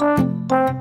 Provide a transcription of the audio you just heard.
Música